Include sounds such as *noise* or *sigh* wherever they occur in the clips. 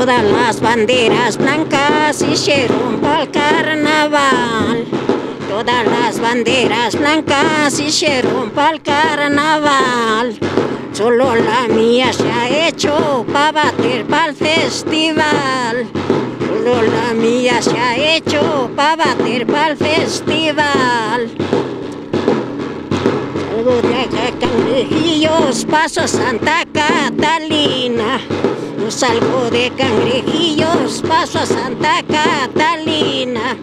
Todas las banderas blancas hicieron para el carnaval. Todas las banderas blancas hicieron para el carnaval. Solo la mía se ha hecho para bater para el festival. Solo la mía se ha hecho para bater para el festival. Salgo de acá, cangrejillos, paso Santa Catalina. Salgo de cangrejillos, paso a Santa Catalina.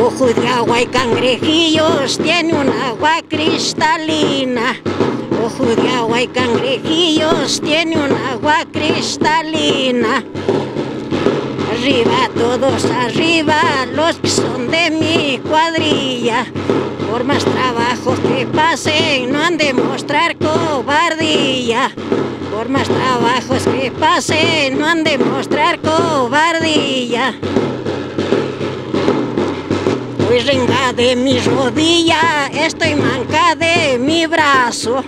Ojo de agua y cangrejillos, tiene un agua cristalina. Ojo de agua y cangrejillos, tiene un agua cristalina. Arriba, todos arriba, los que son de mi cuadrilla. Por más trabajo que pasen, no han de mostrar cobardía. Por más trabajos que pasen, no han de mostrar cobardía. Estoy renga de mi rodilla, estoy manca de mi brazo.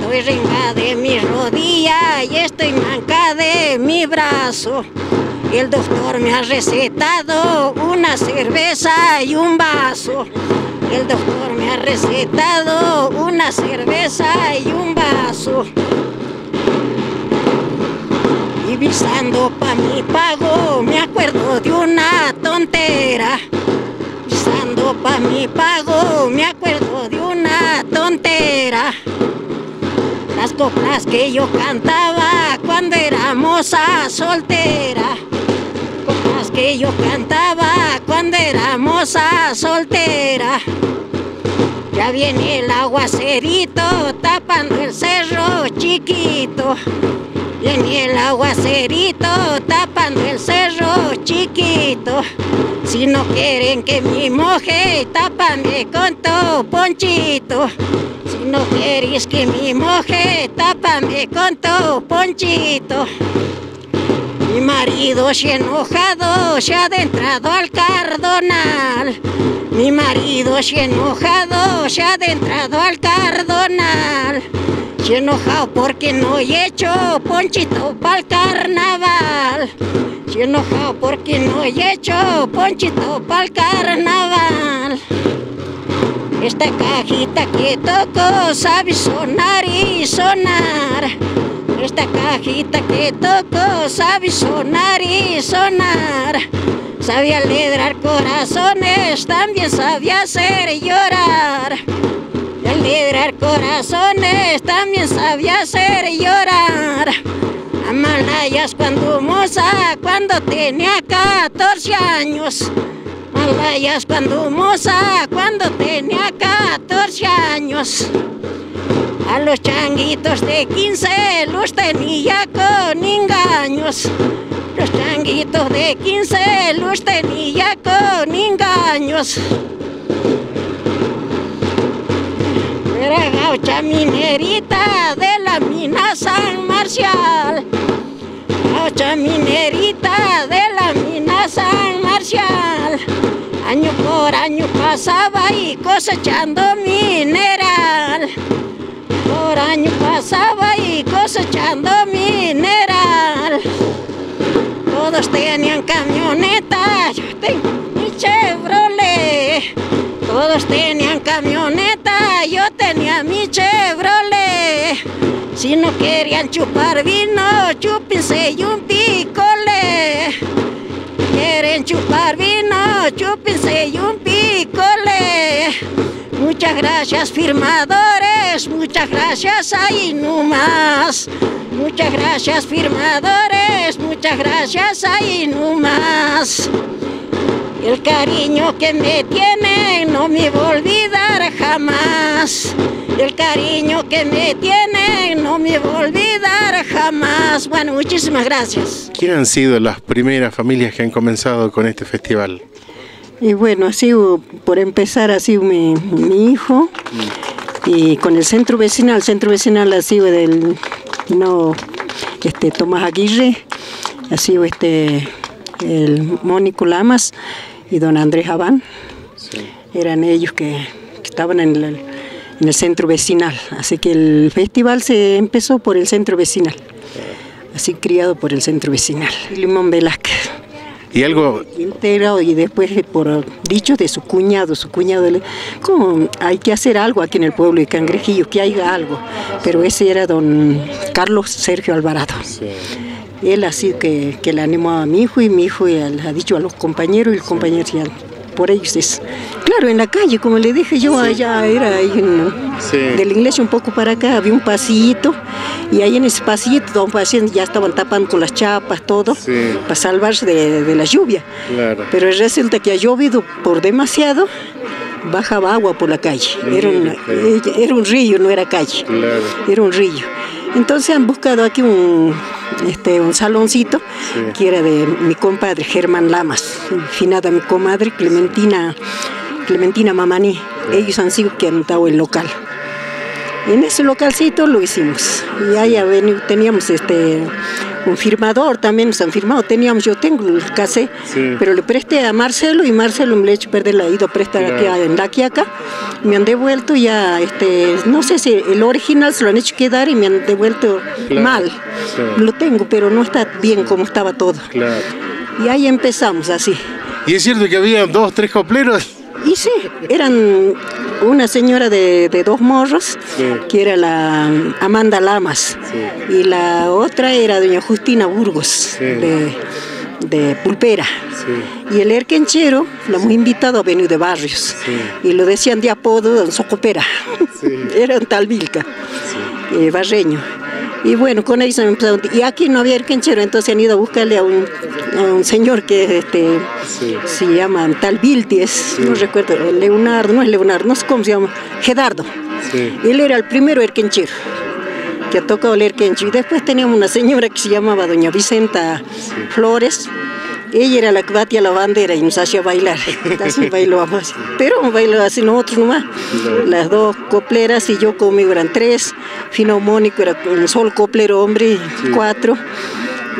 Estoy renga de mi rodilla y estoy manca de mi brazo. El doctor me ha recetado una cerveza y un vaso. El doctor me ha recetado una cerveza y un vaso. Y visando pa' mi pago, me acuerdo de una tontera. Visando pa' mi pago, me acuerdo de una tontera. Las coplas que yo cantaba cuando era moza soltera. Que yo cantaba cuando era moza soltera. Ya viene el aguacerito tapando el cerro chiquito. Viene el aguacerito tapando el cerro chiquito. Si no quieren que me moje, tápame con tu ponchito. Si no quieres que me moje, tápame con tu ponchito. Mi marido se enojado se ha adentrado al cardonal. Mi marido se enojado se ha adentrado al cardonal. Se enojado porque no he hecho ponchito para el carnaval. Se enojado porque no he hecho ponchito para el carnaval. Esta cajita que toco sabe sonar y sonar. Esta cajita que toco sabe sonar y sonar. Sabe alegrar corazones, también sabe hacer llorar. Alegrar corazones, también sabe hacer llorar. Amalayas cuando moza, cuando tenía 14 años. Malayas cuando moza, cuando tenía 14 años. A los changuitos de 15 los tenía con engaños. Los changuitos de 15 los tenía con engaños. Era gaucha minerita de la mina San Marcial. Gaucha minerita de la mina San Marcial. Año por año pasaba y cosechando mineral. Por año pasaba y cosechando mineral. Todos tenían camioneta, yo tengo mi Chevrolet. Todos tenían camioneta, yo tenía mi Chevrolet. Si no querían chupar vino, chúpense y un Muchas gracias firmadores, muchas gracias ahí nomás. Muchas gracias firmadores, muchas gracias ahí nomás. El cariño que me tienen no me voy a olvidar jamás. El cariño que me tienen no me voy a olvidar jamás. Bueno, muchísimas gracias. ¿Quién han sido las primeras familias que han comenzado con este festival? Y bueno, así por empezar, sido mi, mi hijo. Y con el centro vecinal, el centro vecinal ha sido del no, este, Tomás Aguirre, ha sido este, el Mónico Lamas y don Andrés Abán. Eran ellos que, que estaban en el, en el centro vecinal. Así que el festival se empezó por el centro vecinal. así criado por el centro vecinal. Limón Velázquez. Y algo, Integrado y después por dicho de su cuñado, su cuñado, le, ¿cómo hay que hacer algo aquí en el pueblo de Cangrejillo, que haya algo? Pero ese era don Carlos Sergio Alvarado. Él así que, que le animó a mi hijo y mi hijo ha dicho a los compañeros y el compañero ya por ellos es. Claro, en la calle, como le dije yo, allá era ahí en- Sí. de la iglesia un poco para acá, había un pasillito y ahí en ese pasillito don paciente ya estaban tapando con las chapas, todo, Sí. para salvarse de, de la lluvia. claro, Pero resulta que ha llovido por demasiado, bajaba agua por la calle. Era, una- era un río, no era calle. claro. Era un río. Entonces han buscado aquí un, este, un saloncito que era de mi compadre Germán Lamas, finada mi comadre Clementina, Clementina Mamaní. Ellos han sido que han dado el local. En ese localcito lo hicimos. Y ahí teníamos este un firmador, también nos han firmado. Teníamos, yo tengo el casé, Sí. pero le presté a Marcelo y Marcelo me le ha hecho perder, la ido a prestar aquí Claro. a- en la Quiaca. Me han devuelto ya, este, no sé si el original se lo han hecho quedar y me han devuelto Claro, mal. sí. Lo tengo, pero no está bien como estaba todo. Claro. Y ahí empezamos así. Y es cierto que había dos, tres copleros. Y sí, eran una señora de, de dos morros, Sí. que era la Amanda Lamas, y la otra era doña Justina Burgos, de, de Pulpera. Y el erquenchero lo hemos invitado a venir de barrios, y lo decían de apodo Don Socopera, *laughs* era un tal Vilca, eh, barreño. Y bueno, con ellos han empezado. Y aquí no había erquenchero, entonces han ido a buscarle a un, a un señor que este, se llama tal Vilties, no recuerdo, Leonardo, no es Leonardo, no sé cómo se llama, Gedardo. Él era el primero erquenchero que ha tocado el erquencho. Y después teníamos una señora que se llamaba doña Vicenta Flores. Ella era la que batía la bandera y nos hacía bailar. Así bailábamos. Pero bailaba así nosotros nomás. Las dos copleras y yo conmigo eran tres. Fino Mónico era un solo coplero hombre, cuatro.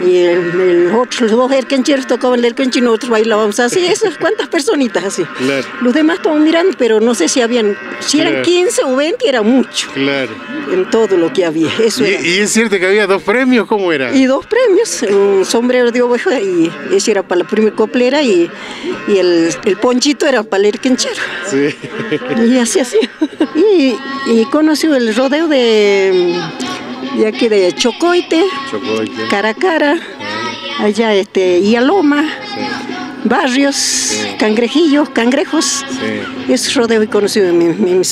Y el, el otro, los dos erquencheros tocaban el erquencho y nosotros bailábamos así. *laughs* Esas, ¿cuántas personitas así? Claro. Los demás estaban mirando, pero no sé si habían, si eran Claro. 15 o 20 era mucho Claro. en todo lo que había. Eso Y, era. y es cierto que había dos premios, ¿cómo era? Y dos premios, un sombrero de oveja y ese era para la primera coplera y, y el, el ponchito era para el erquenchero. Sí. Y así así. *laughs* Y, y conocí el rodeo de, de aquí de Chocoite, Chocoite. Cara a Cara, allá este, Ialoma, Barrios, Cangrejillos, Cangrejos. Ese rodeo he conocido mi, mi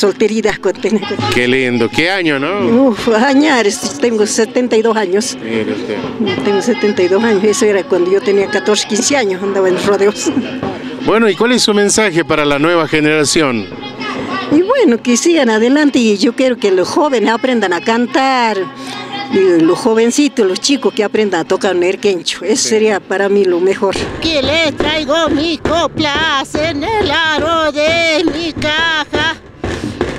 cuando tenía- Qué lindo, qué año, ¿no? Uf, añares, tengo 72 años. Mire usted. Tengo 72 años, eso era cuando yo tenía 14, 15 años, andaba en rodeos. Bueno, ¿y cuál es su mensaje para la nueva generación? Y bueno, que sigan adelante y yo quiero que los jóvenes aprendan a cantar, y los jovencitos, los chicos que aprendan a tocar un erquencho. Eso sería para mí lo mejor. que le traigo mis coplas en el aro de mi caja.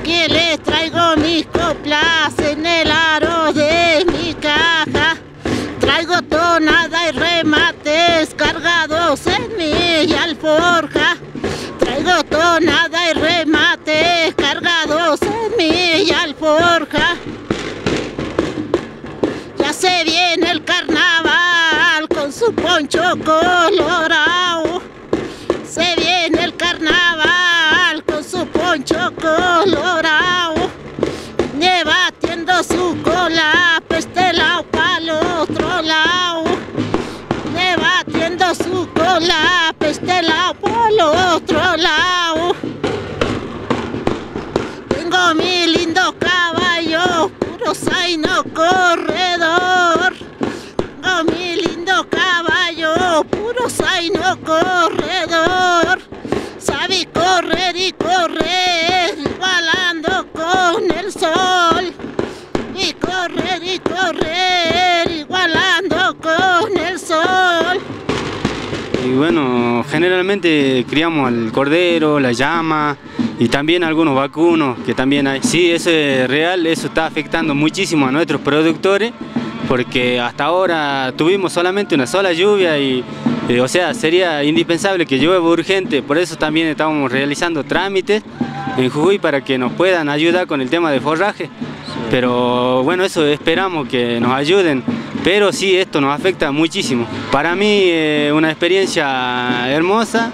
Que le traigo mis coplas en el aro de mi caja. Traigo tonada y remates cargados en mi alforja. Traigo tonada y remates cargados mi alforja. Ya se viene el carnaval con su poncho colorado. Se viene el carnaval con su poncho colorado. Ne batiendo su cola pa' este lado pa'l otro lado. Ne batiendo su cola pa' este lado pa'l otro lado. Tengo mi lindo caballo, puro zaino corredor. Tengo mi lindo caballo, puro zaino corredor. Sabe correr y correr, igualando con el sol. Y correr y correr, igualando con el sol. Y bueno, generalmente criamos al cordero, la llama y también algunos vacunos que también hay. Sí, eso es real, eso está afectando muchísimo a nuestros productores porque hasta ahora tuvimos solamente una sola lluvia y, eh, o sea, sería indispensable que llueva urgente, por eso también estamos realizando trámites en Jujuy para que nos puedan ayudar con el tema de forraje. Pero bueno, eso esperamos que nos ayuden pero sí, esto nos afecta muchísimo. Para mí, eh, una experiencia hermosa.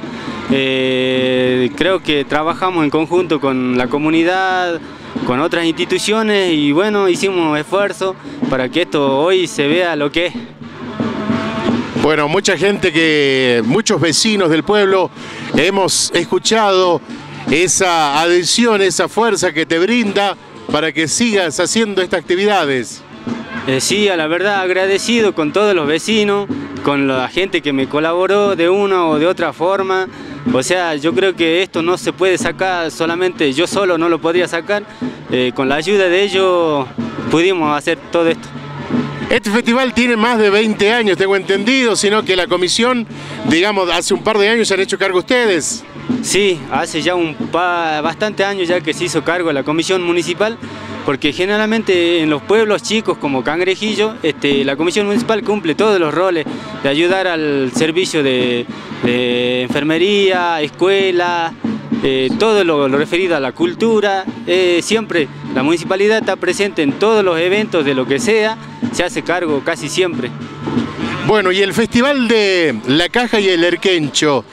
Eh, creo que trabajamos en conjunto con la comunidad, con otras instituciones y bueno, hicimos esfuerzo para que esto hoy se vea lo que es. Bueno, mucha gente que, muchos vecinos del pueblo hemos escuchado esa adhesión, esa fuerza que te brinda para que sigas haciendo estas actividades. Eh, sí, a la verdad agradecido con todos los vecinos, con la gente que me colaboró de una o de otra forma. O sea, yo creo que esto no se puede sacar solamente, yo solo no lo podría sacar. Eh, con la ayuda de ellos pudimos hacer todo esto. Este festival tiene más de 20 años, tengo entendido, sino que la comisión, digamos, hace un par de años se han hecho cargo ustedes. Sí, hace ya un pa bastante años ya que se hizo cargo la comisión municipal, porque generalmente en los pueblos chicos como Cangrejillo, este, la comisión municipal cumple todos los roles de ayudar al servicio de, enfermería, escuela, eh, todo lo, lo, referido a la cultura, eh, siempre la municipalidad está presente en todos los eventos de lo que sea, se hace cargo casi siempre. Bueno, y el Festival de La Caja y el Erquencho,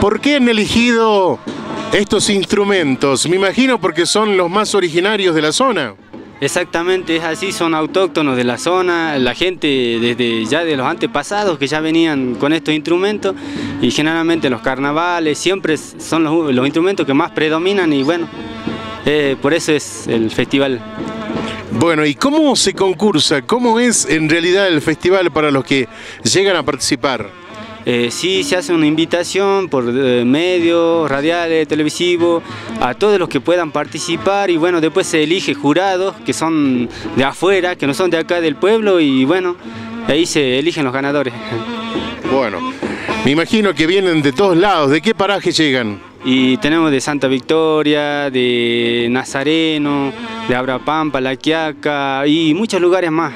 ¿por qué han elegido estos instrumentos? Me imagino porque son los más originarios de la zona. Exactamente, es así, son autóctonos de la zona, la gente desde ya de los antepasados que ya venían con estos instrumentos y generalmente los carnavales siempre son los, los instrumentos que más predominan y bueno, eh, por eso es el festival. Bueno, ¿y cómo se concursa? ¿Cómo es en realidad el festival para los que llegan a participar? Eh, sí se hace una invitación por eh, medios, radiales, televisivos, a todos los que puedan participar y bueno, después se elige jurados que son de afuera, que no son de acá del pueblo y bueno, ahí se eligen los ganadores. Bueno, me imagino que vienen de todos lados, ¿de qué paraje llegan? Y tenemos de Santa Victoria, de Nazareno, de Abrapampa, La Quiaca y muchos lugares más.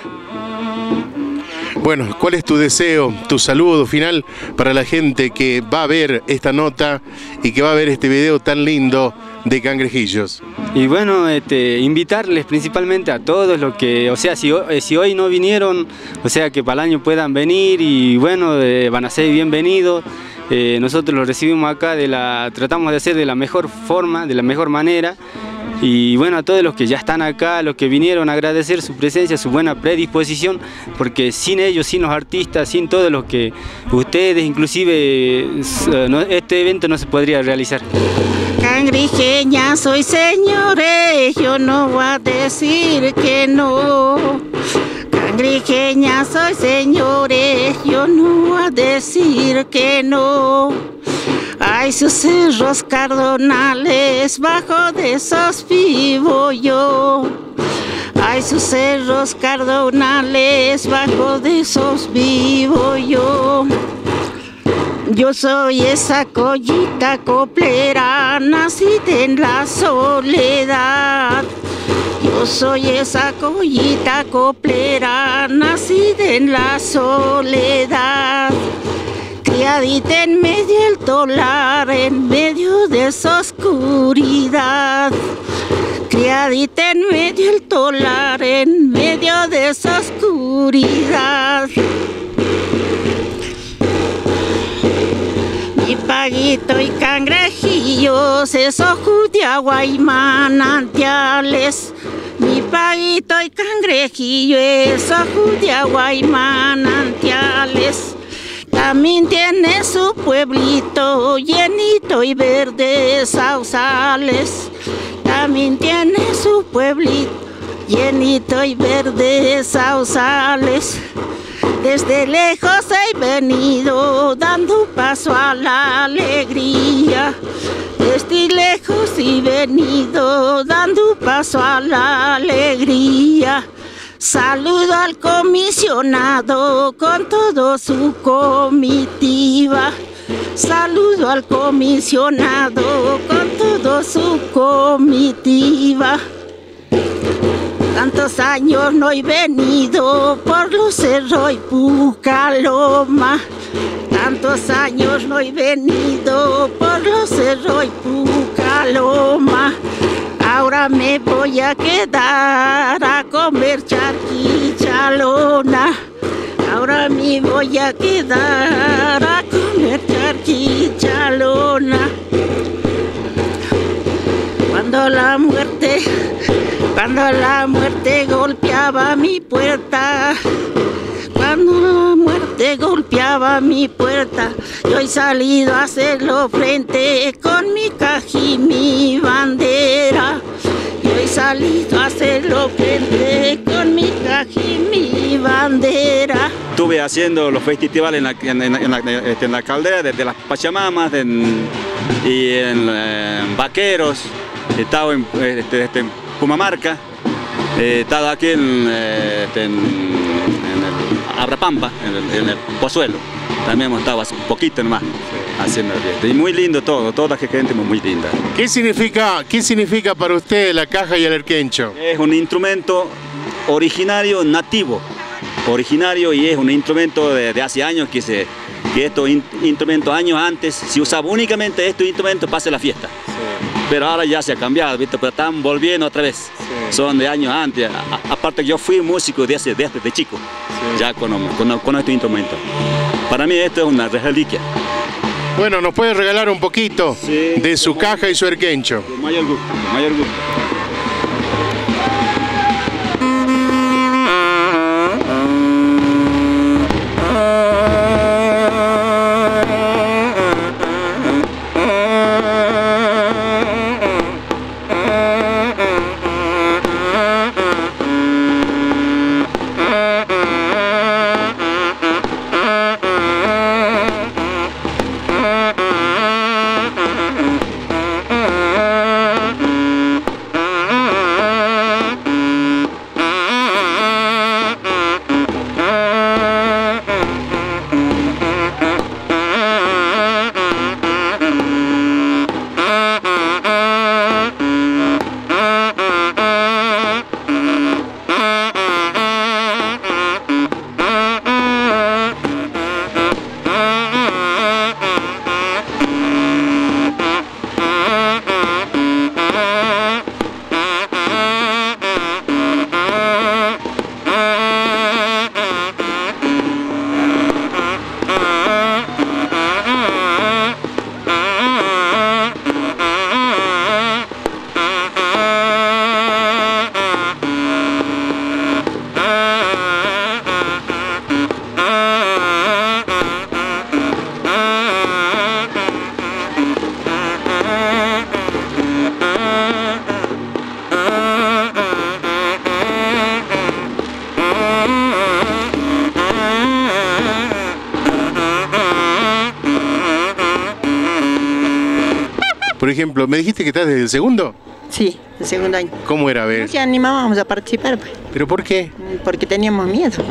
Bueno, ¿cuál es tu deseo, tu saludo final para la gente que va a ver esta nota y que va a ver este video tan lindo de cangrejillos? Y bueno, este, invitarles principalmente a todos los que, o sea, si, si, hoy no vinieron, o sea, que para el año puedan venir y bueno, eh, van a ser bienvenidos. Eh, nosotros los recibimos acá, tratamos de hacer de la mejor forma, de la mejor manera. Y bueno, a todos los que ya están acá, los que vinieron a agradecer su presencia, su buena predisposición, porque sin ellos, sin los artistas, sin todos los que ustedes, inclusive, este evento no se podría realizar. Cangrijeña soy señores, yo no voy a decir que no. Cangrijeña soy señores, yo no voy a decir que no. Hay sus cerros cardonales, bajo de esos vivo yo. Hay sus cerros cardonales, bajo de esos vivo yo. Yo soy esa collita coplera, nacida en la soledad. Yo soy esa collita coplera, nacida en la soledad. Criadita en medio del tolar, en medio de esa oscuridad. Criadita en medio del tolar, en medio de esa oscuridad. Mi paguito y cangrejillos, esos de agua y manantiales. Mi paguito y cangrejillo, esos de agua y manantiales. También tiene su pueblito llenito y verde sausales. También tiene su pueblito llenito y verde sausales. Desde lejos he venido dando paso a la alegría. Desde lejos he venido dando paso a la alegría. Saludo al comisionado con todo su comitiva. Saludo al comisionado con todo su comitiva. Tantos años no he venido por los cerros y Pucaloma. Tantos años no he venido por los cerros y Pucaloma. Ahora me voy a quedar a comer charquichalona. Ahora me voy a quedar a comer charquichalona. Cuando la muerte, cuando la muerte golpeaba mi puerta, cuando la muerte golpeaba mi puerta, yo he salido a hacerlo frente con mi cají y mi bandera. Yo he salido a hacerlo frente con mi cají y mi bandera. Estuve haciendo los festivales en la, en, en- en este, en caldera de, de las Pachamamas en- y en, eh, Vaqueros, he estado en, este, este, en Pumamarca, he estado aquí en, eh, este, en, en el Abrapampa, en el, en el Pozuelo. También hemos estado hace poquito nomás haciendo el fiesta. Y muy lindo todo, toda la gente muy linda. ¿Qué significa, ¿Qué significa para usted la caja y el erquencho? Es un instrumento originario nativo, originario y es un instrumento de, de hace años que se que estos in- instrumentos años antes se usaba únicamente estos instrumentos para hacer la fiesta. Pero ahora ya se ha cambiado, ¿viste? Pero están volviendo otra vez. Son de años antes. A- aparte yo fui músico desde, desde de chico, ya con, con, con estos instrumentos. Para mí esto es una reliquia. Bueno, ¿nos puede regalar un poquito Sí. de su caja y su erquencho? Con mayor gusto, con mayor gusto. ¿Me dijiste que estás desde el segundo? Sí, el segundo año. ¿Cómo era? Ver. No se animábamos a participar, pues, ¿Pero por qué? porque teníamos miedo.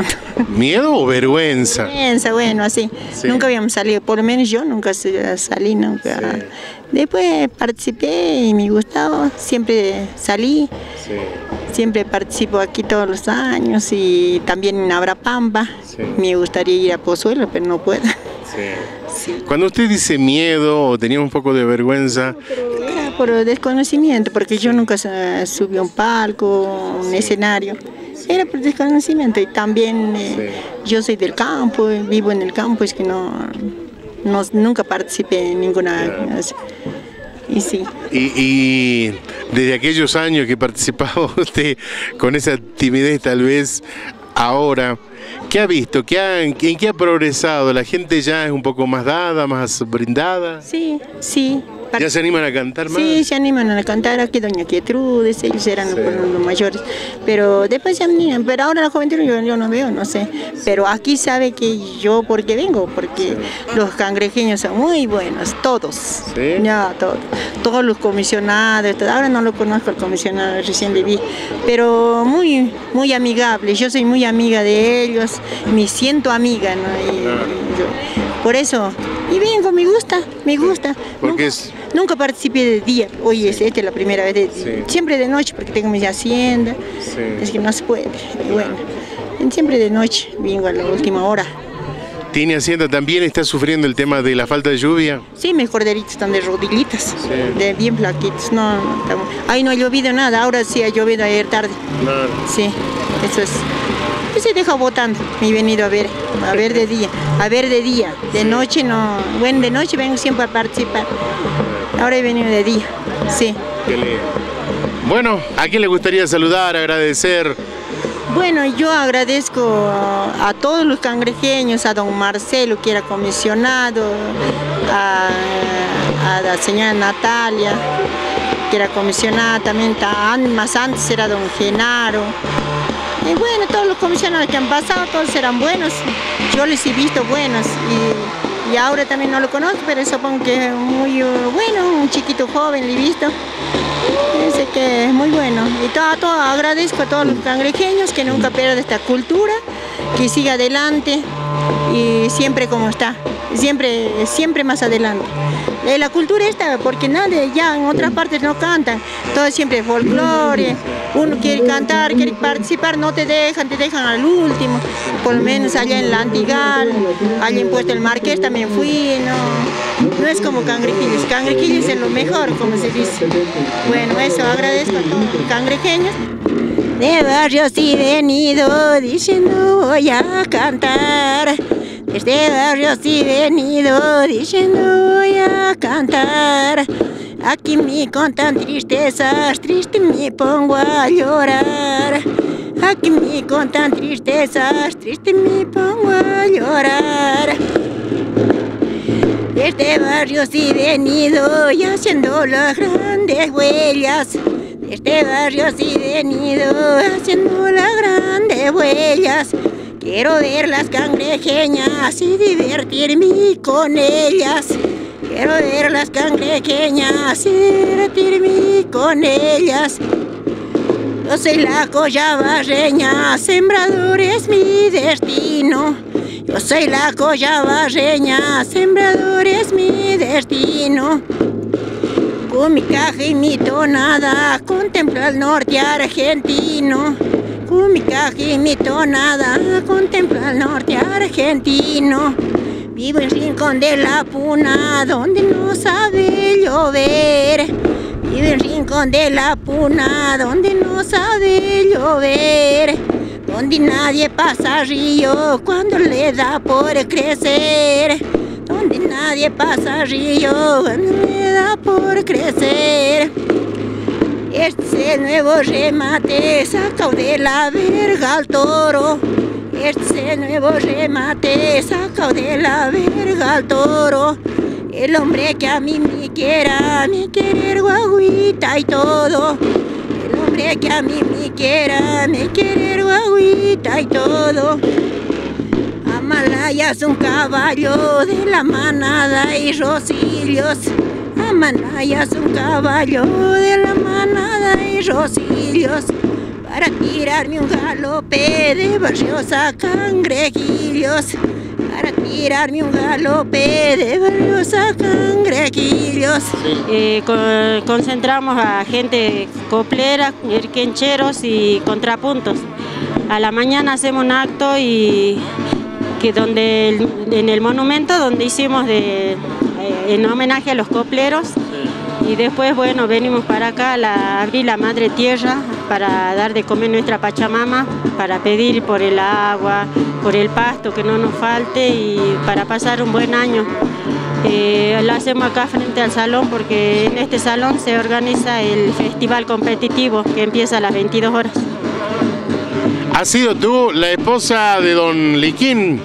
¿Miedo o vergüenza? Piensa, bueno, así. Sí. Nunca habíamos salido, por lo menos yo nunca salí, nunca. Sí. Después participé y me gustaba, siempre salí, siempre participo aquí todos los años y también en Abrapamba. Sí. Me gustaría ir a Pozuelo, pero no puedo. Sí. Cuando usted dice miedo o tenía un poco de vergüenza, Era por desconocimiento, porque yo nunca subí a un palco, un escenario. Era por desconocimiento y también eh, yo soy del campo, vivo en el campo, es que no, no- nunca participé en ninguna... Y sí, y, y desde aquellos años que participaba *laughs* usted con esa timidez tal vez ahora, ¿qué ha visto? ¿Qué ha- ¿En qué ha progresado? ¿La gente ya es un poco más dada, más brindada? sí, sí. ¿Ya se animan a cantar más? Sí, se animan a cantar aquí, Doña Quietrudes, ellos eran los, los mayores. Pero después se animan, pero ahora la juventud yo, yo no veo, no sé. Pero aquí sabe que yo, ¿por qué vengo? Porque los cangrejeños son muy buenos, todos. ¿Sí? Ya, todos. Todos los comisionados, todo. ahora no lo conozco el comisionado, recién viví. Pero muy, muy amigable, yo soy muy amiga de ellos, me siento amiga, ¿no? Y- y yo- por eso, y vengo, me gusta, me gusta. Porque Nunca- es- Nunca participé de día. Hoy es esta es la primera vez. de- Sí. Siempre de noche porque tengo mi hacienda. Sí. Es que no se puede. Y bueno, siempre de noche vengo a la última hora. ¿Tiene Hacienda también? ¿Está sufriendo el tema de la falta de lluvia? Sí, mis corderitos están de rodillitas, de bien flaquitos. No, no, Ahí no ha llovido nada. Ahora sí ha llovido ayer tarde. Sí, eso es. Siempre se deja votando. Me he venido a ver, a ver de día, a ver de día. De noche no, bueno, de noche vengo siempre a participar. Ahora he venido de día, sí. Bueno, ¿a quién le gustaría saludar, agradecer? Bueno, yo agradezco a, todos los cangrejeños, a don Marcelo que era comisionado, a, a la señora Natalia que era comisionada también, más antes era don Genaro. Y bueno, todos los comisionados que han pasado, todos eran buenos. Yo les he visto buenos y, y ahora también no lo conozco, pero supongo que es muy uh, bueno, un chiquito joven, le he visto. Dice que es muy bueno. Y todo, todo agradezco a todos los cangrejeños que nunca pierdan esta cultura, que siga adelante y siempre como está, siempre, siempre más adelante. Eh, La cultura esta, porque nadie ya en otras partes no cantan, todo siempre folclore, uno quiere cantar, quiere participar, no te dejan, te dejan al último, por lo menos allá en la Antigal, allá en Puesto el Marqués también fui, no, no es como Cangrequillos, Cangrequillos es lo mejor, como se dice. Bueno, eso agradezco a todos los cangrejeños. De barrios y venido diciendo voy a cantar. Desde barrios y venido diciendo voy a cantar. Aquí me contan tristezas, triste me pongo a llorar. Aquí me contan tristezas, triste me pongo a llorar. Desde barrios y venido y haciendo las grandes huellas. Desde barrios y venido haciendo las grandes huellas. Quiero ver las cangrejeñas y divertirme con ellas. Quiero ver las cangrejeñas y divertirme con ellas. Yo soy la colla barreña, sembrador es mi destino. Yo soy la colla barreña, sembrador es mi destino. Con mi caja y mi tonada, contemplo el norte argentino. Con mi caja y mi tonada, contemplo el norte argentino. Vivo en Rincón de la Puna, donde no sabe llover. Vivo en Rincón de la Puna, donde no sabe llover. Donde nadie pasa río cuando le da por crecer. Donde nadie pasa río cuando le da por crecer. Este nuevo remate sacado de la verga al toro. Este nuevo remate sacado de la verga al toro. El hombre que a mí me quiera, me querer guaguita y todo. El hombre que a mí me quiera, me querer guaguita y todo. Amalaya es un caballo de la manada y rosillos. Amalaya es un caballo de la manada y rosillos. Para tirarme un galope de barrios a cangrejillos. Para tirarme un galope de barrios a cangrejillos. Eh, co- concentramos a gente coplera, quencheros y contrapuntos. A la mañana hacemos un acto y que donde el- en el monumento donde hicimos de, eh, en homenaje a los copleros. Y después bueno venimos para acá a la, abrir la madre tierra para dar de comer nuestra pachamama para pedir por el agua por el pasto que no nos falte y para pasar un buen año. Eh, lo hacemos acá frente al salón porque en este salón se organiza el festival competitivo que empieza a las 22 horas. ¿Has sido tú la esposa de don Liquín,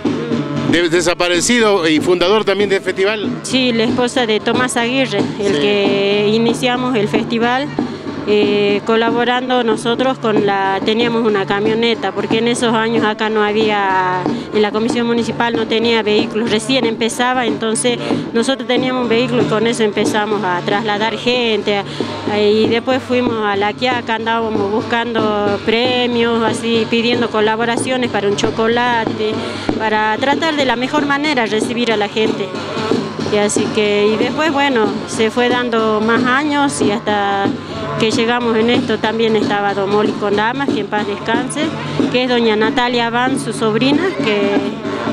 de- desaparecido y fundador también del festival? Sí, la esposa de Tomás Aguirre, el Sí. que iniciamos el festival. Eh, colaborando nosotros con la teníamos una camioneta porque en esos años acá no había en la comisión municipal no tenía vehículos recién empezaba entonces nosotros teníamos un vehículo y con eso empezamos a trasladar gente y después fuimos a la Quiaca andábamos buscando premios así pidiendo colaboraciones para un chocolate para tratar de la mejor manera recibir a la gente. Y así que, y después, bueno, se fue dando más años y hasta que llegamos en esto también estaba Don Moli Condamas, que en paz descanse, que es doña Natalia Abán, su sobrina, que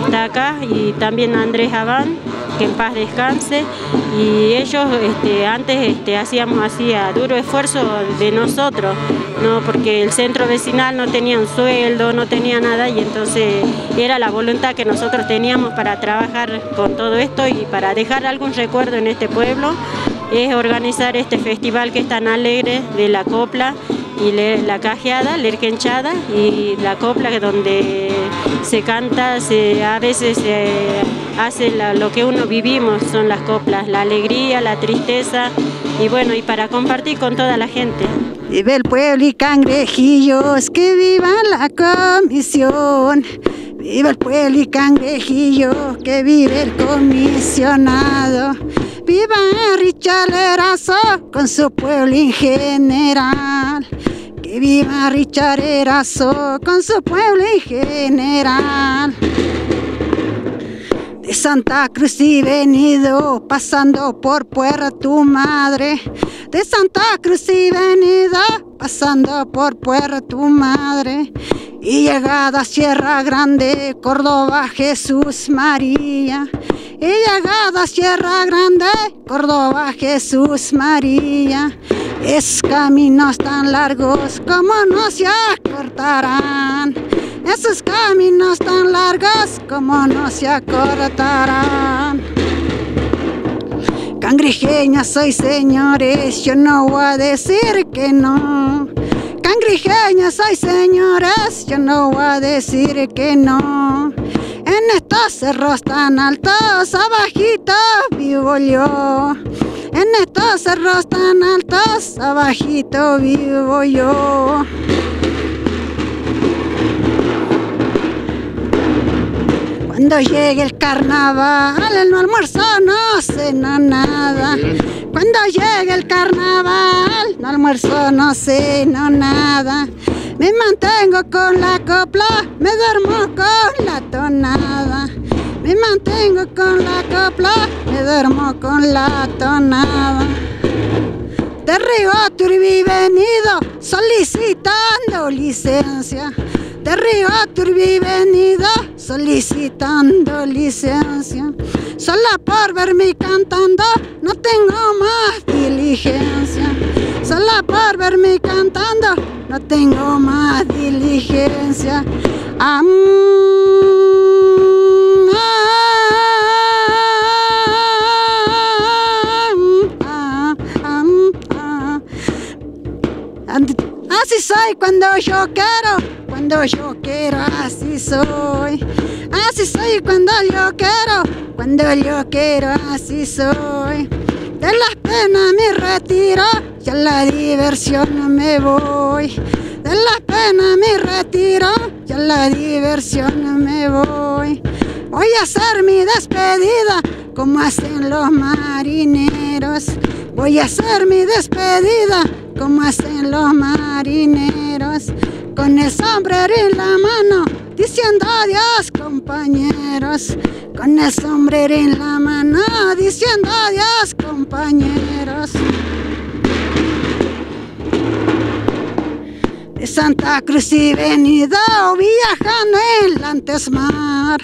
está acá, y también Andrés Abán, que en paz descanse. Y ellos este, antes este, hacíamos así a duro esfuerzo de nosotros, ¿no? porque el centro vecinal no tenía un sueldo, no tenía nada y entonces era la voluntad que nosotros teníamos para trabajar con todo esto y para dejar algún recuerdo en este pueblo, es organizar este festival que es tan alegre de la copla y la cajeada, la erquenchada y la copla donde se canta, a veces hace lo que uno vivimos, son las coplas, la alegría, la tristeza y bueno, y para compartir con toda la gente. Vive el pueblo y cangrejillos, que viva la comisión. Viva el pueblo y cangrejillos, que vive el comisionado. Viva Richard Erazo con su pueblo en general. Que viva Richard Erazo con su pueblo en general. De Santa Cruz y venido, pasando por Puerto Madre. De Santa Cruz y venido, pasando por Puerto Madre. Y llegada Sierra Grande, Córdoba, Jesús, María. Y llegada Sierra Grande, Córdoba, Jesús, María. Es caminos tan largos como no se acortarán. Esos caminos tan largos como no se acortarán. Cangrijeña soy señores, yo no voy a decir que no. Cangrijeña soy señores, yo no voy a decir que no. En estos cerros tan altos, abajito vivo yo. En estos cerros tan altos, abajito vivo yo. Cuando llegue el carnaval, no almuerzo, no ceno nada. Cuando llegue el carnaval, no almuerzo, no ceno nada. Me mantengo con la copla, me duermo con la tonada. Me mantengo con la copla, me duermo con la tonada. De Río Turbi venido, solicitando licencia. De Río Turbi venido, solicitando licencia. Sola por verme cantando, no tengo más diligencia. Sola por verme cantando, no tengo más diligencia. Am. Así soy cuando yo quiero, cuando yo quiero, así soy. Así soy cuando yo quiero, cuando yo quiero, así soy. De las penas me retiro, y a la diversión me voy. De las penas me retiro, y a la diversión me voy. Voy a hacer mi despedida como hacen los marineros. Voy a hacer mi despedida como hacen los marineros. Con el sombrero en la mano, diciendo adiós compañeros. Con el sombrero en la mano, diciendo adiós compañeros. Santa Cruz y venido viajando en la mar.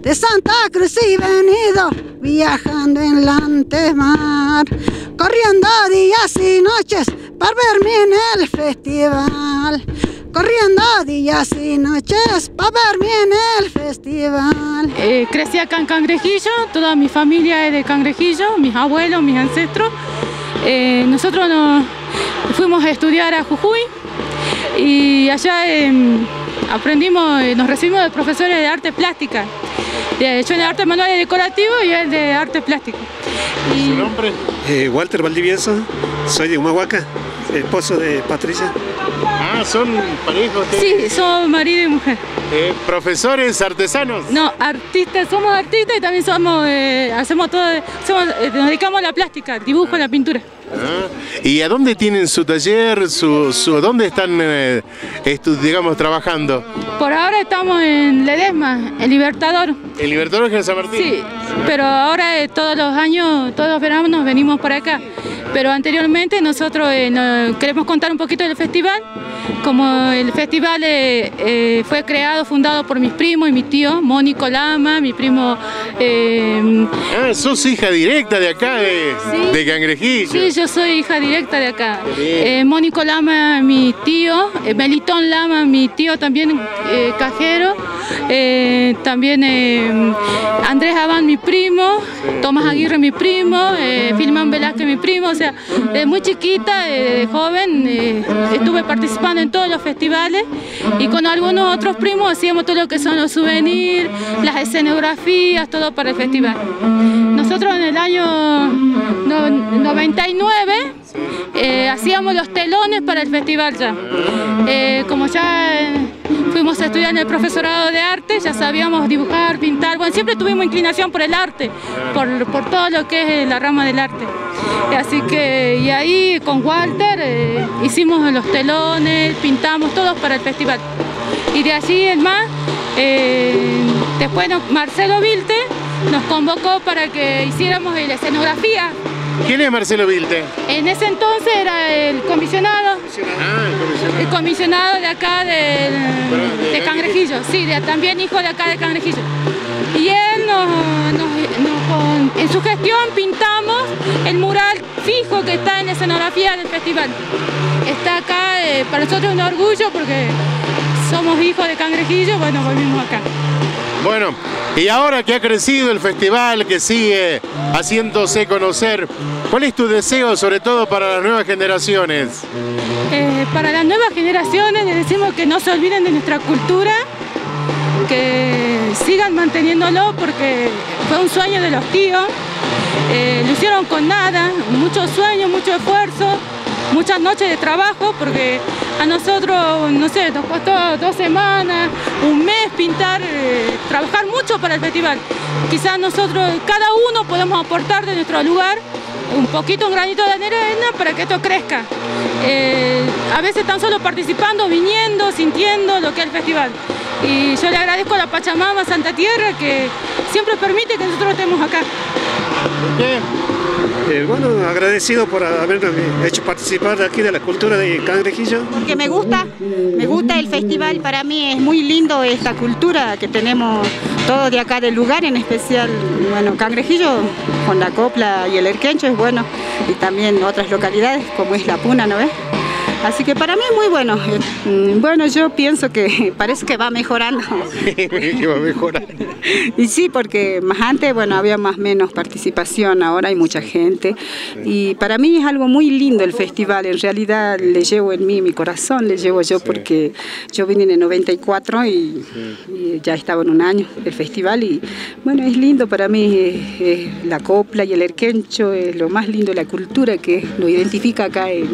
De Santa Cruz y venido viajando en la mar. Corriendo días y noches para verme en el festival. Corriendo días y noches para verme en el festival. Eh, crecí acá en Cangrejillo, toda mi familia es de Cangrejillo, mis abuelos, mis ancestros. Eh, nosotros nos fuimos a estudiar a Jujuy y allá eh, aprendimos, nos recibimos de profesores de arte plástica. Eh, yo de arte manual y decorativo y él de arte plástico. Y, ¿Su nombre? Eh, Walter Valdivieso, soy de Humahuaca, esposo de Patricia. Ah, son parejos. sí, somos marido y mujer. Eh, profesores artesanos. No, artistas, somos artistas y también somos, eh, hacemos todo, somos, eh, nos dedicamos a la plástica, al dibujo, a la pintura. Ah, ¿Y a dónde tienen su taller? Su, su- ¿Dónde están, eh, digamos, trabajando? Por ahora estamos en Ledesma, en Libertador. ¿El Libertador de San Martín? Sí, pero ahora eh, todos los años, todos los veranos venimos por acá. Pero anteriormente nosotros eh, queremos contar un poquito del festival. Como el festival eh, eh, fue creado, fundado por mis primos y mi tío, Mónico Lama, mi primo... Ah, sos hija directa de acá, de, Sí. de Cangrejillo. Sí, yo soy hija directa de acá. Mónico Lama, mi tío, Melitón Lama, mi tío también cajero, también Andrés Abán, mi primo, Tomás Aguirre, mi primo, Filmán Velázquez, mi primo, sea, de muy chiquita, eh, joven, eh, estuve participando en todos los festivales y con algunos otros primos hacíamos todo lo que son los souvenirs, las escenografías, todo para el festival. Nosotros en el año no- 99 eh, hacíamos los telones para el festival ya. Eh, como ya eh, fuimos a estudiar en el profesorado de arte, ya sabíamos dibujar, pintar, bueno, siempre tuvimos inclinación por el arte, por, todo lo que es la rama del arte. Así que, y ahí con Walter hicimos los telones, pintamos todos para el festival. Y de allí en más, después Marcelo Vilte nos convocó para que hiciéramos la escenografía. ¿Quién es Marcelo Vilte? En ese entonces era el comisionado, Ah, el comisionado. el comisionado de acá del- de de Cangrejillo, sí, de- también hijo de acá de Cangrejillo. Y él nos, nos- nos- con- en su gestión pintamos el mural fijo que está en la escenografía del festival. Está acá, eh, para nosotros es un orgullo porque somos hijos de Cangrejillo, bueno, volvimos acá. Bueno, y ahora que ha crecido el festival, que sigue haciéndose conocer, ¿cuál es tu deseo sobre todo para las nuevas generaciones? Eh, para las nuevas generaciones les decimos que no se olviden de nuestra cultura, que sigan manteniéndolo porque fue un sueño de los tíos, eh, lo hicieron con nada, mucho sueño, mucho esfuerzo, muchas noches de trabajo porque a nosotros, no sé, nos costó dos semanas, un mes pintar, eh, trabajar mucho para el festival. Quizás nosotros, cada uno podemos aportar de nuestro lugar un poquito, un granito de arena para que esto crezca. Eh, a veces tan solo participando, viniendo, sintiendo lo que es el festival. Y yo le agradezco a la Pachamama Santa Tierra que siempre permite que nosotros estemos acá. Eh, bueno, agradecido por haberme hecho participar aquí de la cultura de Cangrejillo. Porque me gusta, me gusta el festival, para mí es muy lindo esta cultura que tenemos todos de acá del lugar, en especial, bueno, Cangrejillo con la copla y el erquencho es bueno, y también otras localidades como es La Puna, ¿no ves? Así que para mí es muy bueno. Mm, Bueno, yo pienso que *laughs* parece que va mejorando. *laughs* que va a mejorar. Y sí, porque más antes, bueno, había más menos participación, ahora hay mucha gente. Y para mí es algo muy lindo el festival, en realidad le llevo en mí, mi corazón le llevo yo, porque yo vine en el 94 y, y ya estaba en un año del festival y bueno, es lindo para mí, es- es la copla y el erquencho, es lo más lindo la cultura que lo identifica acá en,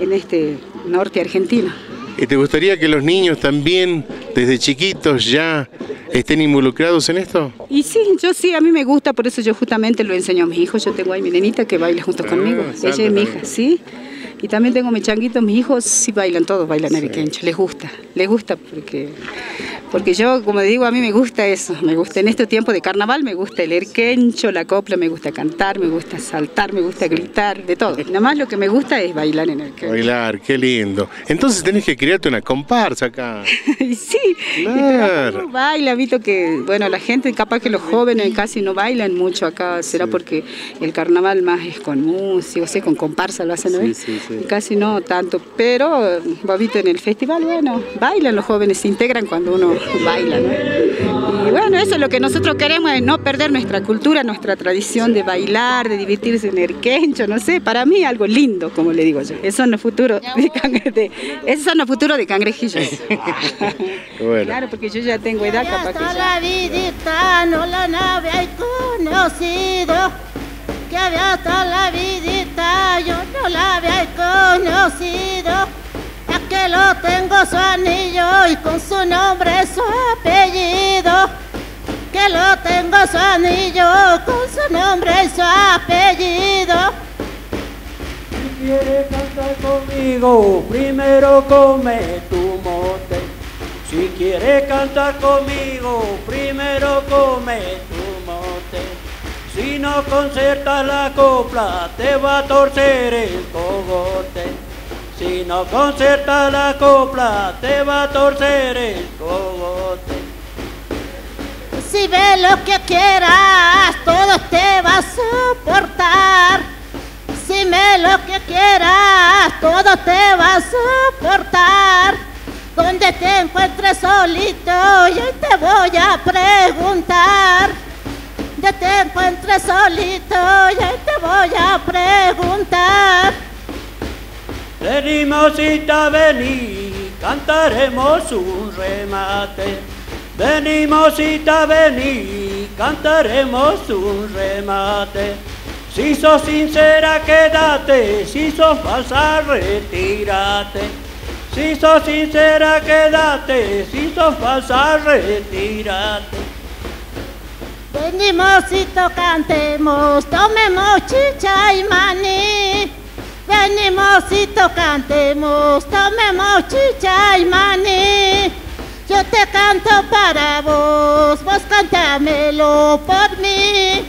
en este norte argentino. ¿Y te gustaría que los niños también, desde chiquitos, ya estén involucrados en esto? Y sí, yo sí, a mí me gusta, por eso yo justamente lo enseño a mis hijos. Yo tengo ahí mi nenita que baila junto conmigo. Ah, Sandra Ella es mi hija, sí. Y también tengo mis changuitos, mis hijos sí bailan, todos bailan eriquencho. Les gusta, les gusta porque, porque yo, como digo, a mí me gusta eso. Me gusta en este tiempo de carnaval, me gusta el erquencho, la copla, me gusta cantar, me gusta saltar, me gusta gritar, de todo. Nada más lo que me gusta es bailar en el erquencho. Bailar, qué lindo. Entonces tenés que crearte una comparsa acá. *laughs* Sí, Claro. no baila, visto que, bueno, la gente, capaz que los jóvenes casi no bailan mucho acá, será porque el carnaval más es con música, o sea, con comparsa lo hacen, ¿no? ves? Y Casi no tanto, pero, Bobito, en el festival, bueno, bailan los jóvenes, se integran cuando uno baila, ¿no? Y bueno, eso es lo que nosotros queremos, es no perder nuestra cultura, nuestra tradición de bailar, de divertirse en el quencho, no sé, para mí algo lindo, como le digo yo. Eso en el futuro de, cangre- de- eso futuro de cangrejillos. *laughs* Bueno. Claro, porque yo ya tengo edad, capaz que ya. la vidita no la nave hay conocido. Que había hasta la vidita yo no la había conocido. Que lo tengo su anillo y con su nombre su apellido. Que lo tengo su anillo con su nombre y su apellido. Si quieres cantar conmigo, primero come tu mote. Si quieres cantar conmigo, primero come tu mote. Si no concertas la copla, te va a torcer el cogote. Si no concertas la copla, te va a torcer el cogote. Si ves lo que quieras, todo te va a soportar. Si me lo que quieras, todo te va a soportar. Donde te encuentres solito, yo te voy a preguntar. Donde te encuentres solito, yo te voy a preguntar. Venimos vení, cantaremos un remate. Venimos vení, cantaremos un remate. Si sos sincera, quédate, si sos falsa, retírate. Si sos sincera, quédate, si sos falsa, retírate. Venimos y cantemos, tomemos chicha y maní. Venimos y cantemos, tomemos chicha y maní. Yo te canto para vos, vos cántamelo por mí.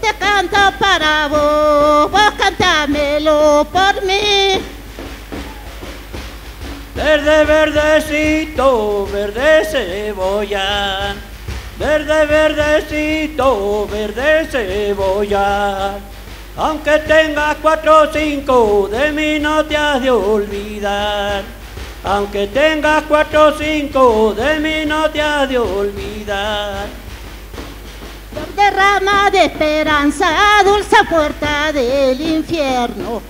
Te canto para vos, vos cántamelo por mí. Verde, verdecito, verde cebolla. Verde, verdecito, verde cebolla. Aunque tengas cuatro o cinco, de mí no te has de olvidar. Aunque tengas cuatro o cinco, de mí no te has de olvidar. Verde rama de esperanza, dulce puerta del infierno.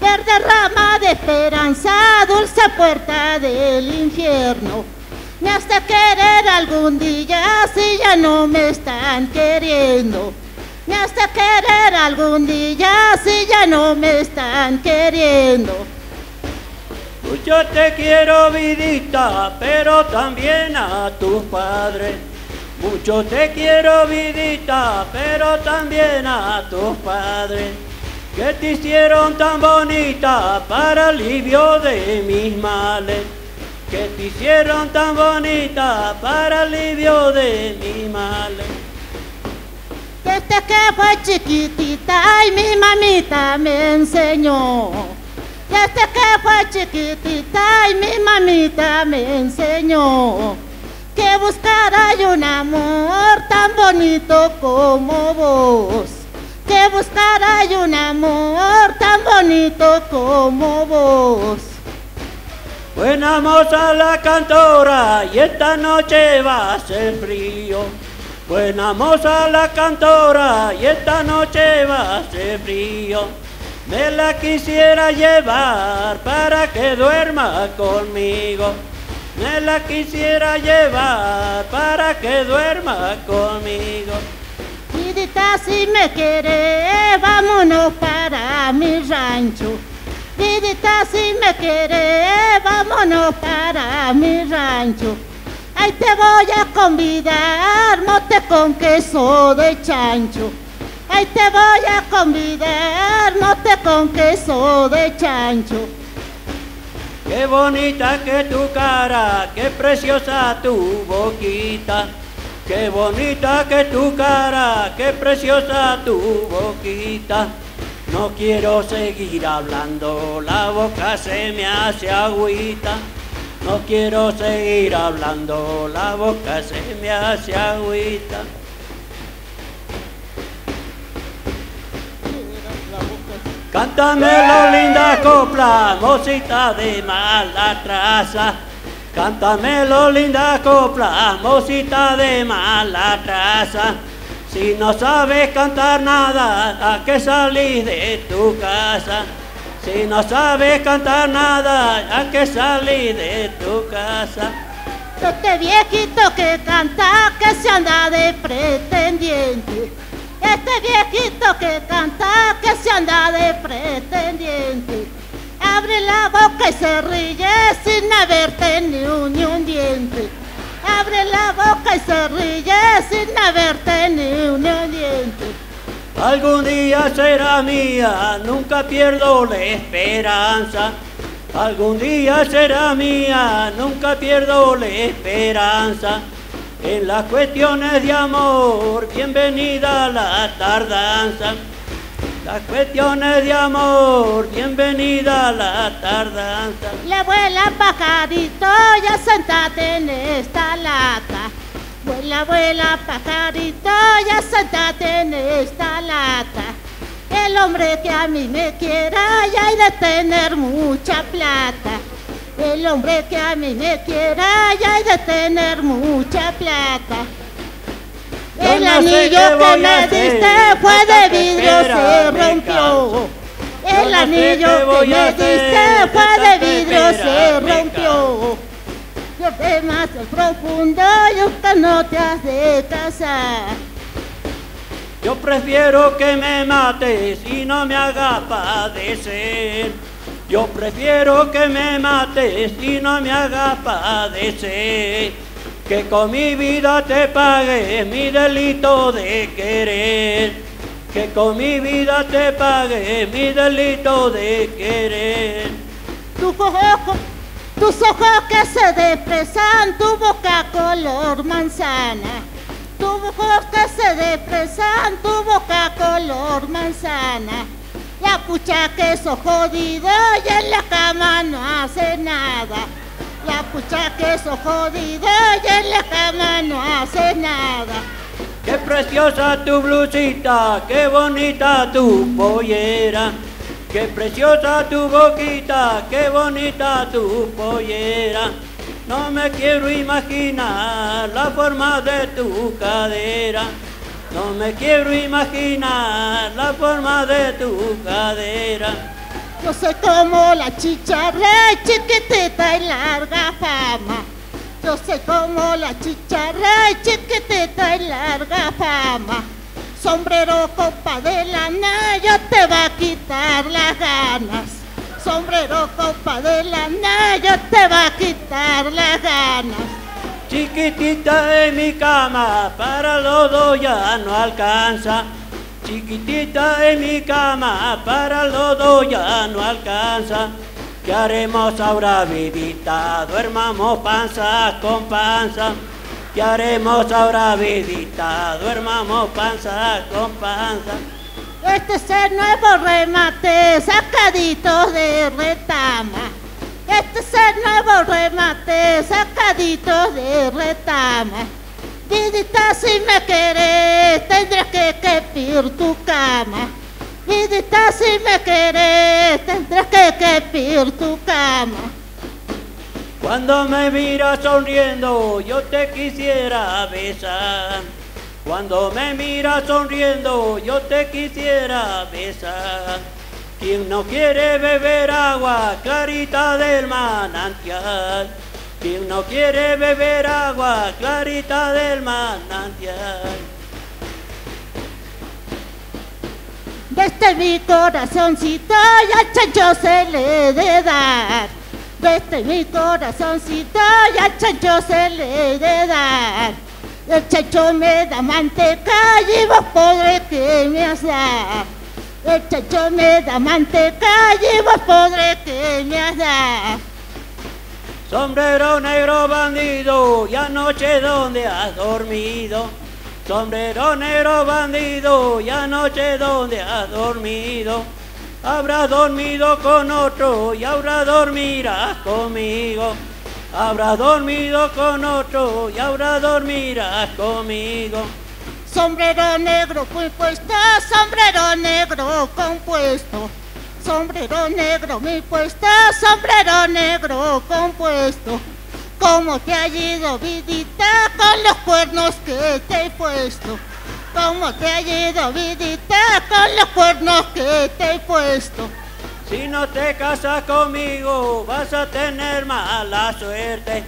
Verde rama de esperanza, dulce puerta del infierno. Me has de querer algún día si ya no me están queriendo. Me has de querer algún día si ya no me están queriendo. Yo te quiero vidita, pero también a tus padres. Mucho te quiero vidita, pero también a tus padres. Que te hicieron tan bonita para alivio de mis males. Que te hicieron tan bonita para alivio de mis males. Desde que fue chiquitita y mi mamita me enseñó. Desde que fue chiquitita y mi mamita me enseñó que buscara yo un amor tan bonito como vos. Que buscara yo un amor tan bonito como vos. Buena moza la cantora y esta noche va a ser frío. Buena moza la cantora y esta noche va a ser frío. Me la quisiera llevar para que duerma conmigo. Me la quisiera llevar para que duerma conmigo. Vidita, si me quieres, vámonos para mi rancho. Vidita, si me quieres, vámonos para mi rancho. Ahí te voy a convidar, mote con queso de chancho. Ahí te voy a convidar, mote con queso de chancho. Qué bonita que tu cara, qué preciosa tu boquita. Qué bonita que tu cara, qué preciosa tu boquita. No quiero seguir hablando, la boca se me hace agüita. No quiero seguir hablando, la boca se me hace agüita. Cántamelo linda copla, mocita de mala traza. Cántamelo linda copla, mocita de mala traza. Si no sabes cantar nada, ¿a qué salís de tu casa? Si no sabes cantar nada, ¿a qué salís de tu casa? Este viejito que canta, que se anda de pretendiente. Este viejito que canta, que se anda de pretendiente. Abre la boca y se ríe sin haberte ni un, ni un diente. Abre la boca y se ríe sin haberte ni ni un diente. Algún día será mía, nunca pierdo la esperanza. Algún día será mía, nunca pierdo la esperanza. En las cuestiones de amor, bienvenida la tardanza. Las cuestiones de amor, bienvenida la tardanza. La abuela pajarito, ya sentate en esta lata. Vuela, vuela, pajarito, ya sentate en esta lata. El hombre que a mí me quiera, ya hay de tener mucha plata. El hombre que a mí me quiera, ya hay de tener mucha plata. El no anillo que me diste fue de vidrio, se rompió. El anillo que me diste fue de vidrio, se rompió. Yo te más el profundo y usted no te has de casar. Yo prefiero que me mates y no me haga padecer. Yo prefiero que me mates y no me haga padecer. Que con mi vida te pague mi delito de querer. Que con mi vida te pague mi delito de querer. Tus ojos, tus ojos que se depresan, tu boca color manzana. Tus ojos que se depresan, tu boca color manzana. La pucha que sos jodido y en la cama no hace nada. La pucha que sos jodido y en la cama no hace nada. Qué preciosa tu blusita, qué bonita tu pollera. Qué preciosa tu boquita, qué bonita tu pollera. No me quiero imaginar la forma de tu cadera. No me quiero imaginar la forma de tu cadera. Yo soy como la chicharra, chiquitita y larga fama. Yo soy como la chicharra, chiquitita y larga fama. Sombrero copa de lana, yo te va a quitar las ganas. Sombrero copa de lana, yo te va a quitar las ganas. Chiquitita en mi cama, para los dos ya no alcanza. Chiquitita en mi cama, para los dos ya no alcanza. ¿Qué haremos ahora, vidita? Duermamos panza con panza. ¿Qué haremos ahora, vidita? Duermamos panza con panza. Este es el nuevo remate, sacadito de retama. Este es el nuevo remate, sacadito de retama. Vidita, si me querés, tendrás que quepir tu cama. Vidita, si me querés, tendrás que quepir tu cama. Cuando me miras sonriendo, yo te quisiera besar. Cuando me miras sonriendo, yo te quisiera besar. Quien no quiere beber agua clarita del manantial. Quien no quiere beber agua clarita del manantial. Desde mi corazoncito y al chancho se le de dar. Desde mi corazoncito y al chancho se le de dar. El chancho me da manteca y vos podré que me asar. El chancho me da manteca y vos podré que me asar. Sombrero negro bandido, y anoche donde has dormido. Sombrero negro bandido, y anoche donde has dormido. Habrás dormido con otro y ahora dormirás conmigo. Habrás dormido con otro y ahora dormirás conmigo. Sombrero negro muy puesto, sombrero negro compuesto. Sombrero negro muy puesto, sombrero negro compuesto. ¿Cómo te ha ido, vidita, con los cuernos que te he puesto? ¿Cómo te ha ido, vidita, con los cuernos que te he puesto? Si no te casas conmigo, vas a tener mala suerte.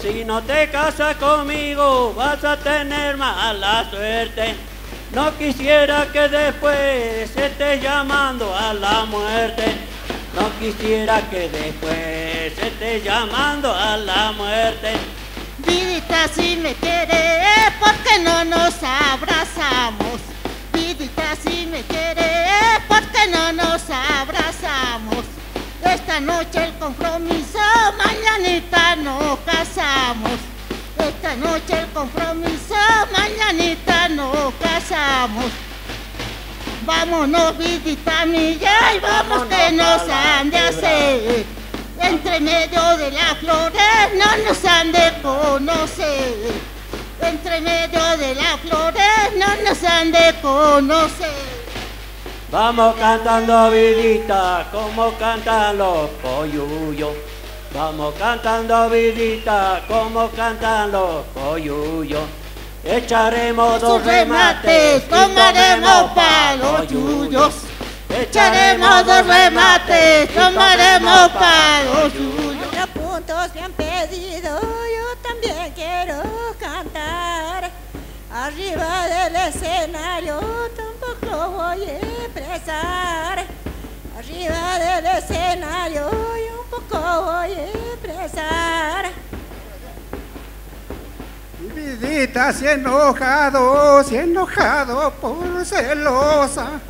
Si no te casas conmigo, vas a tener mala suerte. No quisiera que después estés llamando a la muerte. No quisiera que después estés llamando a la muerte. Vidita, si me quieres, ¿por qué no nos abrazamos? Vidita, si me quieres, ¿por qué no nos abrazamos? Esta noche el compromiso, mañanita nos casamos. Esta noche el compromiso, mañanita nos casamos. Vámonos, vidita mía, y vamos que nos han de hacer. Entre medio de las flores no nos han de conocer. Entre medio de las flores no nos han de conocer. Vamos cantando vidita como cantan los coyuyos. Vamos cantando vidita como cantan los coyuyos. Echaremos dos remates, tomaremos pa' los yuyos. Echaremos dos remates, tomaremos pa' los yuyos. Los puntos me han pedido, yo también quiero cantar. Arriba del escenario tampoco voy a expresar. Arriba del escenario yo un poco voy a expresar. Vidita si enojado, si enojado por celosa.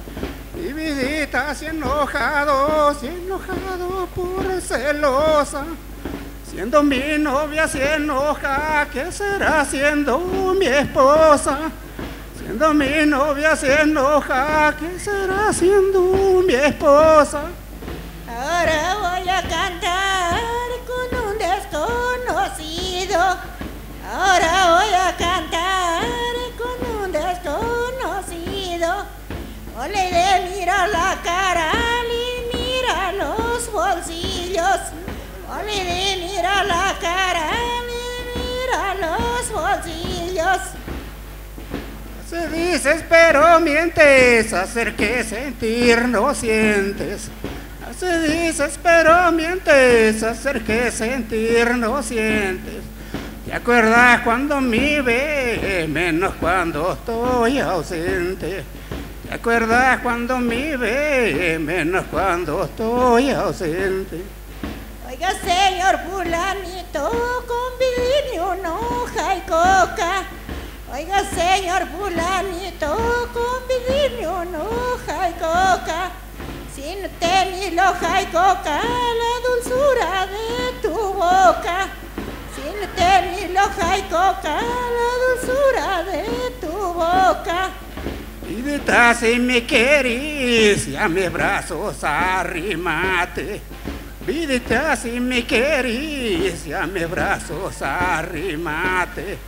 Mi vidita si enojado, si enojado por celosa. Siendo mi novia si enoja, ¿qué será siendo mi esposa? Siendo mi novia si enoja, ¿qué será siendo mi esposa? Ahora voy a cantar con un desconocido. Ahora voy a cantar Ole de mira la cara y mira los bolsillos. Ole de mira la cara y mira los bolsillos. Se dices pero mientes, hacer que sentir no sientes. Se dices pero mientes, hacer que sentir no sientes. ¿Te acuerdas cuando me ves, menos cuando estoy ausente? ¿Te acuerdas cuando me ves, menos cuando estoy ausente? Oiga, señor fulanito, convidime una hoja y coca. Oiga, señor fulanito, convidime una hoja y coca. Sin tenis, hoja y coca, la dulzura de tu boca. Sin tenis, hoja y coca, la dulzura de tu boca. Vidita, si me querís, y a brazos arrimate. Vidita, si me querís, y a brazos arrimate.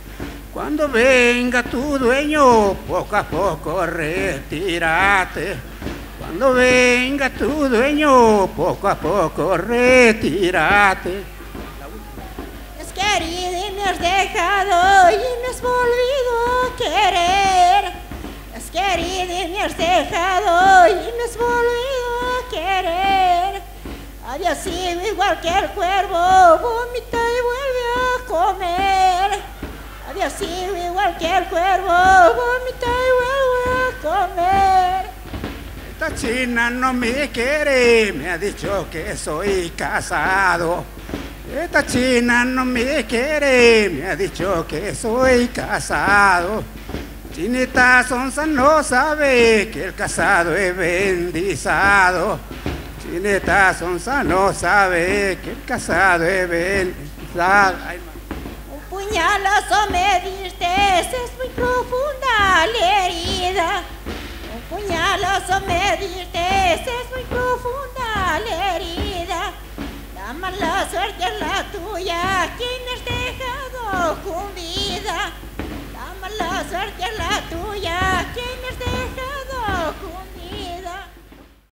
Cuando venga tu dueño, poco a poco retírate. Cuando venga tu dueño, poco a poco retírate. Es querido y me has dejado y me has volvido a querer. Querido y me has dejado y me has volvido a querer. Había sido igual que el cuervo, vomita y vuelve a comer. Había sido igual que el cuervo, vomita y vuelve a comer. Esta china no me quiere, me ha dicho que soy casado. Esta china no me quiere, me ha dicho que soy casado. Chinita Sonsa no sabe que el casado es bendizado. Chinita Sonsa no sabe que el casado es bendizado. Un puñalazo me diste, es muy profunda la herida. Un puñalazo me diste, es muy profunda la herida. La suerte es la tuya, quien has dejado con vida mala suerte la tuya. Que me has dejado